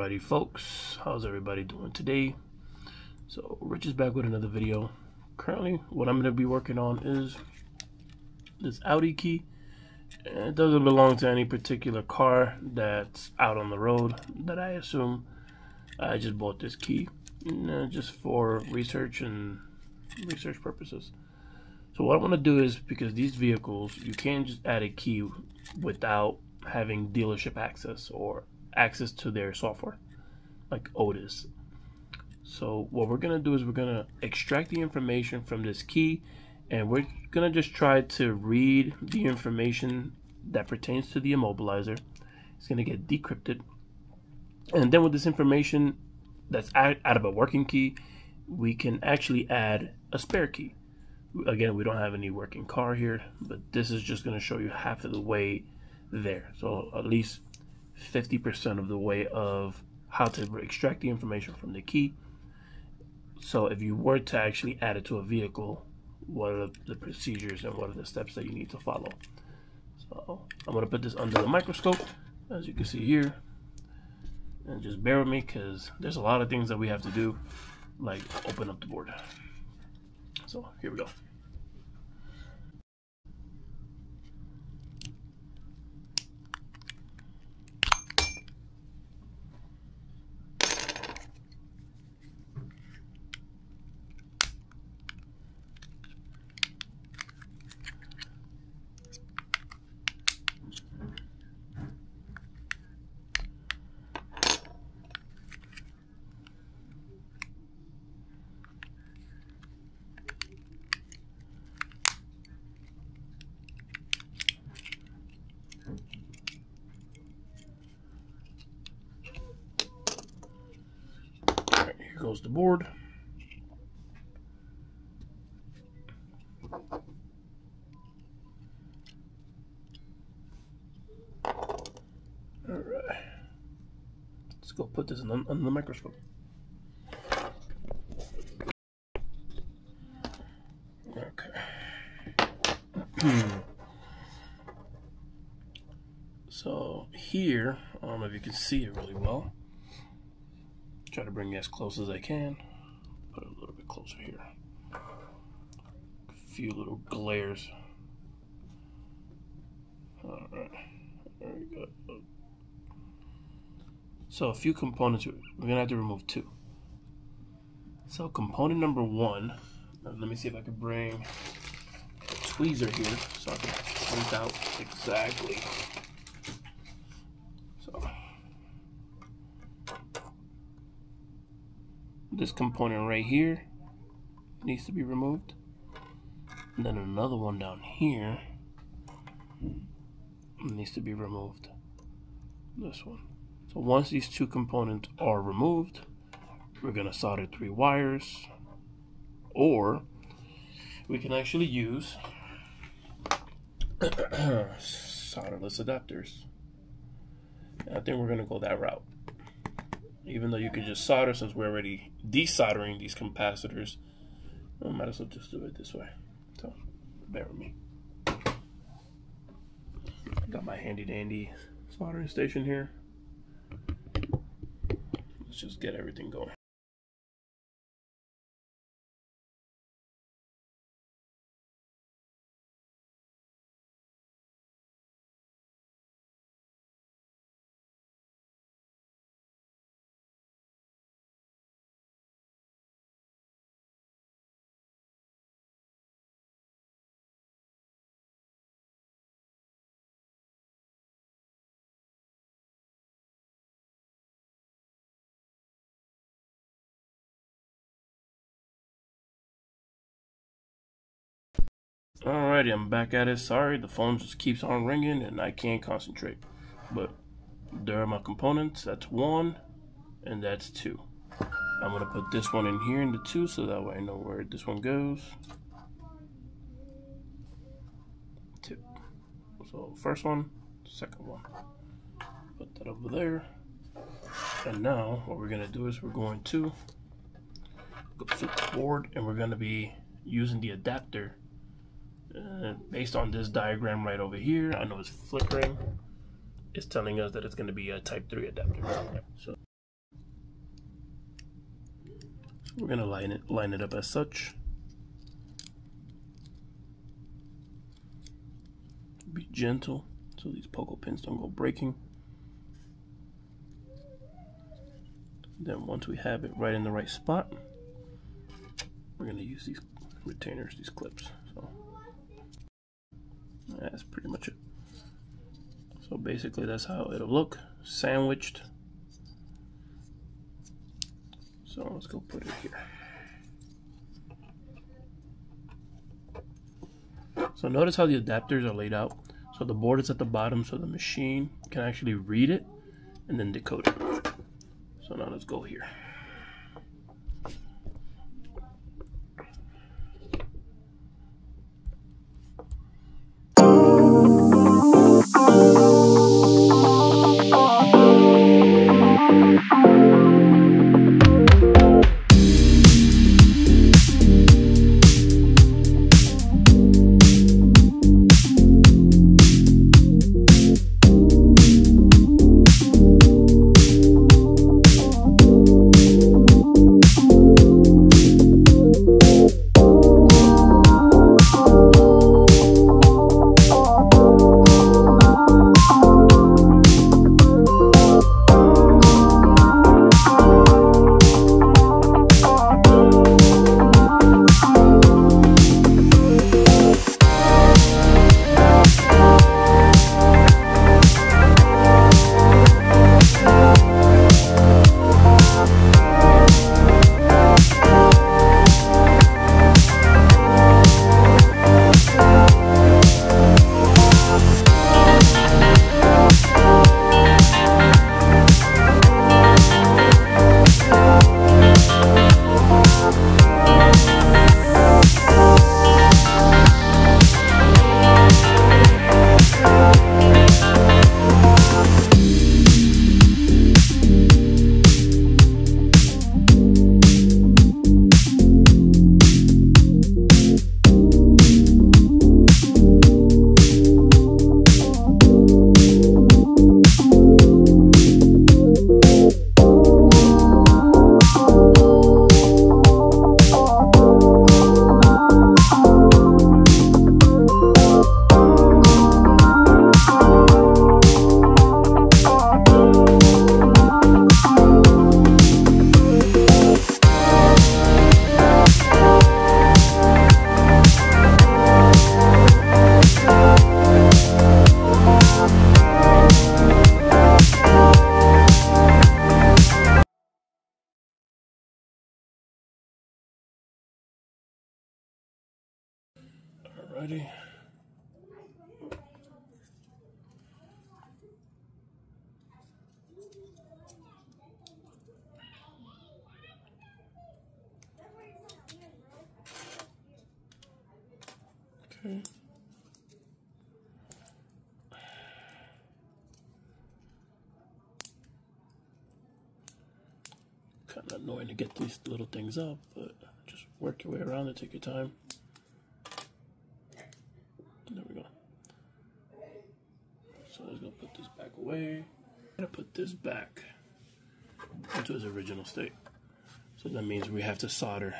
Alrighty folks, how's everybody doing today? So Rich is back with another video. Currently what I'm going to be working on is this Audi key. It doesn't belong to any particular car that's out on the road that I assume. I just bought this key just for research and research purposes. So what I want to do is because these vehicles you can't just add a key without having dealership access or access to their software like ODIS. So what we're gonna do is we're gonna extract the information from this key and we're gonna just try to read the information that pertains to the immobilizer. It's gonna get decrypted. And then with this information that's out of a working key, we can actually add a spare key. Again, we don't have any working car here, but this is just gonna show you half of the way there. So at least 50% of the way of how to extract the information from the key. So if you were to actually add it to a vehicle, what are the procedures and what are the steps that you need to follow? So I'm to put this under the microscope, as you can see here. And just bear with me because there's a lot of things that we have to do, like open up the board. So here we go. goes the board. Alright. Let's go put this on, on the microscope. Okay. so here, I don't know if you can see it really well. Try to bring it as close as I can. Put it a little bit closer here. A few little glares. Alright. There we go. So a few components. We're gonna have to remove two. So component number one. Uh, let me see if I can bring a tweezer here so I can point out exactly this component right here needs to be removed. And then another one down here needs to be removed. This one. So once these two components are removed, we're going to solder three wires. Or we can actually use solderless adapters. I think we're going to go that route even though you can just solder since we're already desoldering these capacitors I might as well just do it this way. So bear with me. Got my handy dandy soldering station here. Let's just get everything going Alrighty, I'm back at it. Sorry, the phone just keeps on ringing and I can't concentrate. But there are my components. That's one and that's two. I'm gonna put this one in here in the two so that way I know where this one goes. Two. So first one, second one. Put that over there. And now what we're gonna do is we're going to go flip the board and we're gonna be using the adapter uh, based on this diagram right over here, I know it's flickering. It's telling us that it's going to be a type 3 adapter. So we're gonna line it line it up as such. Be gentle so these pogo pins don't go breaking. Then once we have it right in the right spot, we're gonna use these retainers, these clips. So that's pretty much it. So basically that's how it'll look, sandwiched. So let's go put it here. So notice how the adapters are laid out. So the board is at the bottom so the machine can actually read it and then decode it. So now let's go here. Okay. Kind of annoying to get these little things up, but just work your way around it, take your time. There we go. So let's go put this back away. I'm gonna put this back into its original state. So that means we have to solder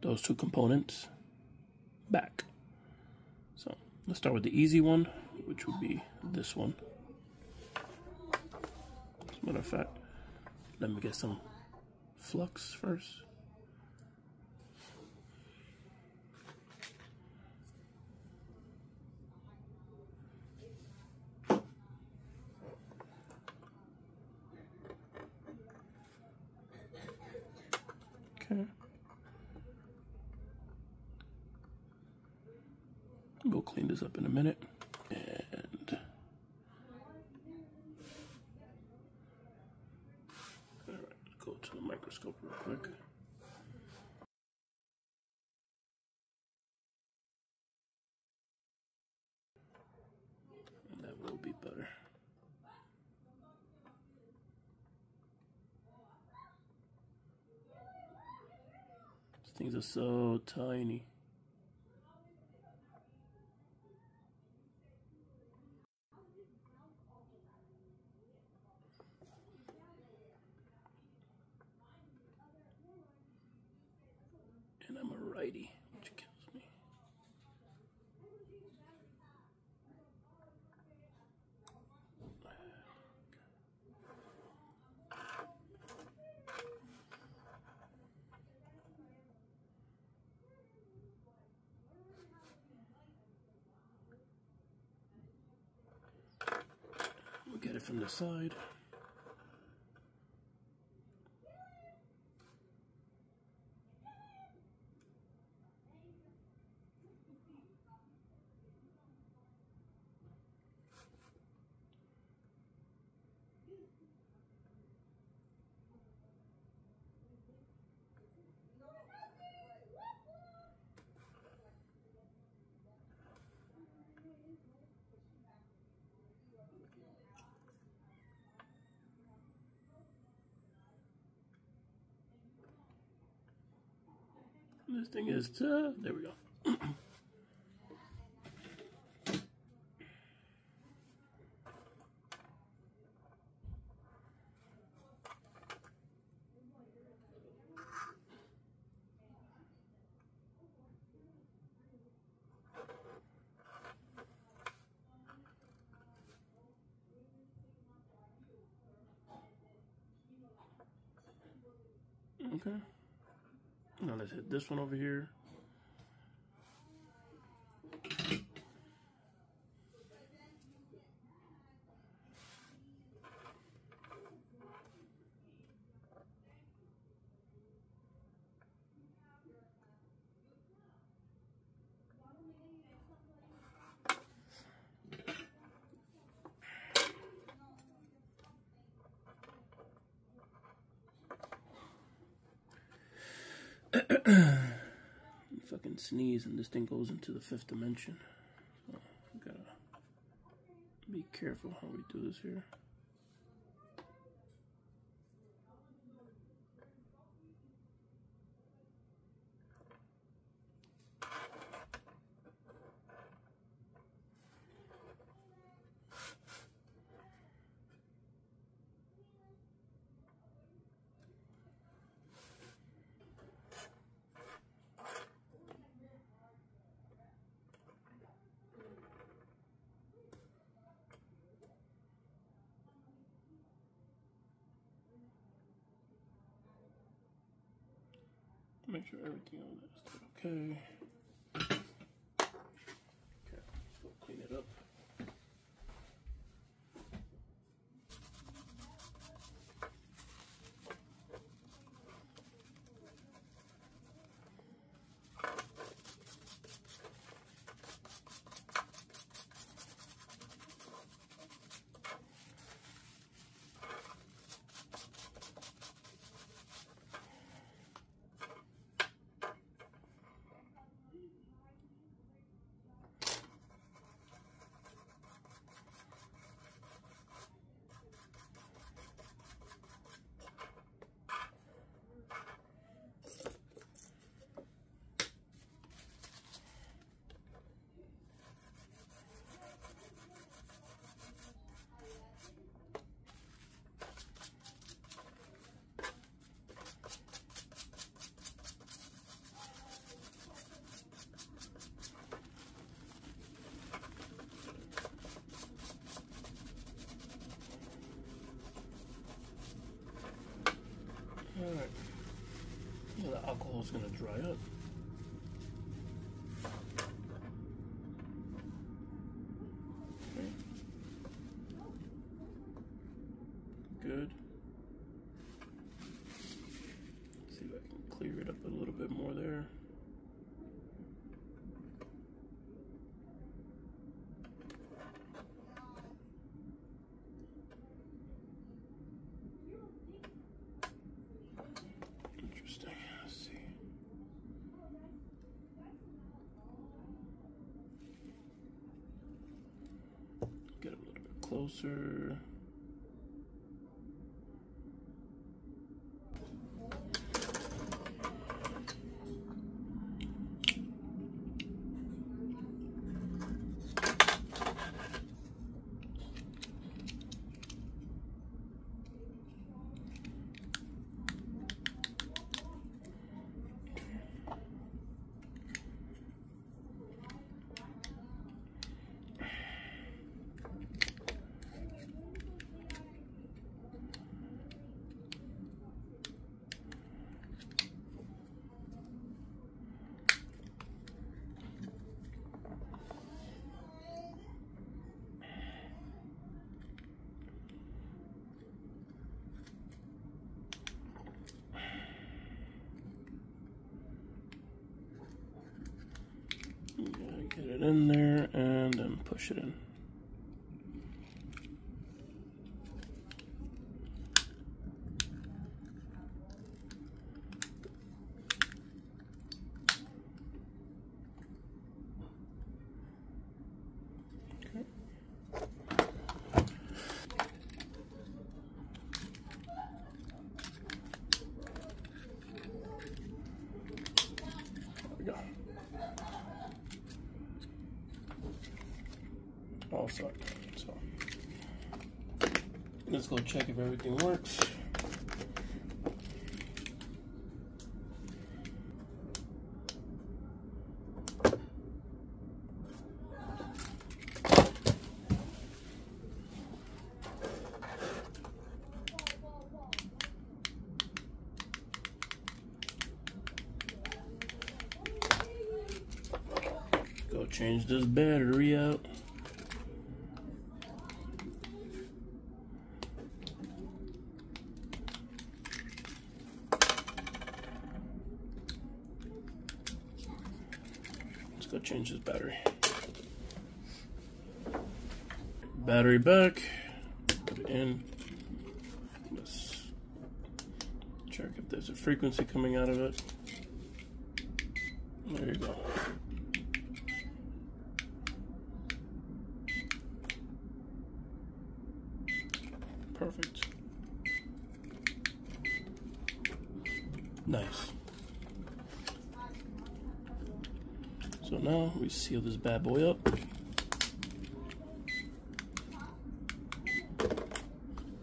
those two components back. Let's start with the easy one, which would be this one. As a matter of fact, let me get some flux first. Okay. We'll clean this up in a minute. And all right, go to the microscope real quick. And that will be better. These things are so tiny. I'm a righty, which kills me. Look at it from the side. This thing is, uh, there we go. Okay. Now let's hit this one over here. fucking sneeze and this thing goes into the fifth dimension. Oh, so gotta be careful how we do this here. Make sure everything on this is. Okay, let's go clean it up. Alright. Well, the alcohol's gonna dry up. Okay. Good. Let's see if I can clear it up a little bit more there. Interesting. Let's see. Get a little closer. it in there and then push it in. all set. So let's go check if everything works. Go change this battery out. Go change this battery. Battery back, put it in. Let's check if there's a frequency coming out of it. There you go. Perfect. Nice. So now we seal this bad boy up.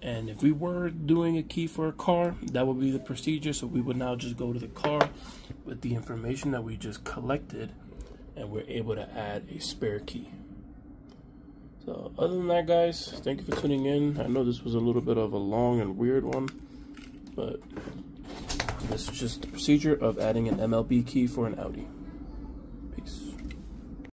And if we were doing a key for a car, that would be the procedure. So we would now just go to the car with the information that we just collected and we're able to add a spare key. So other than that, guys, thank you for tuning in. I know this was a little bit of a long and weird one, but this is just the procedure of adding an MLB key for an Audi.